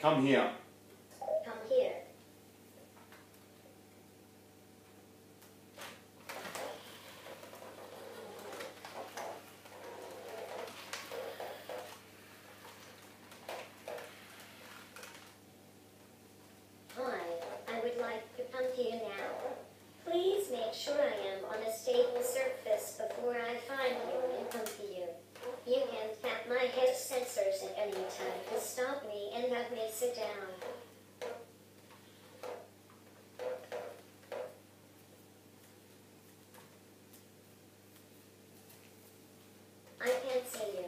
Come here. Come here. Hi, I would like to come to you now. Please make sure I am on a stable Juanita to stop me and have me sit down. I can't see you.